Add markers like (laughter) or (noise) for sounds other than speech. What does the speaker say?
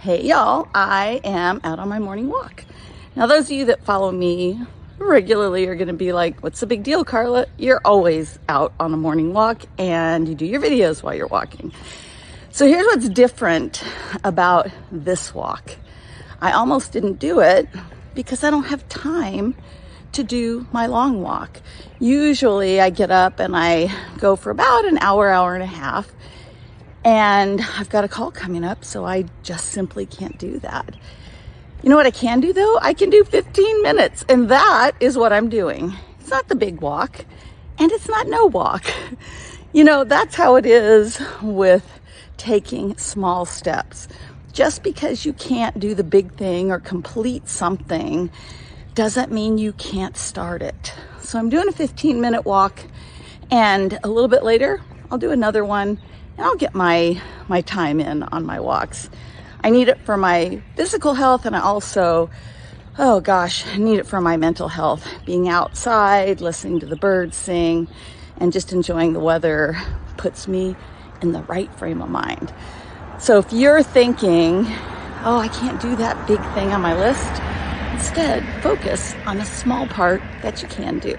Hey y'all, I am out on my morning walk. Now those of you that follow me regularly are gonna be like, what's the big deal, Carla? You're always out on a morning walk and you do your videos while you're walking. So here's what's different about this walk. I almost didn't do it because I don't have time to do my long walk. Usually I get up and I go for about an hour, hour and a half and I've got a call coming up, so I just simply can't do that. You know what I can do though? I can do 15 minutes, and that is what I'm doing. It's not the big walk, and it's not no walk. (laughs) You know, that's how it is with taking small steps. Just because you can't do the big thing or complete something doesn't mean you can't start it. So I'm doing a 15 minute walk, and a little bit later, I'll do another one and I'll get my, my time in on my walks. I need it for my physical health and I also, oh gosh, I need it for my mental health. Being outside, listening to the birds sing, and just enjoying the weather puts me in the right frame of mind. So if you're thinking, oh, I can't do that big thing on my list, instead focus on a small part that you can do.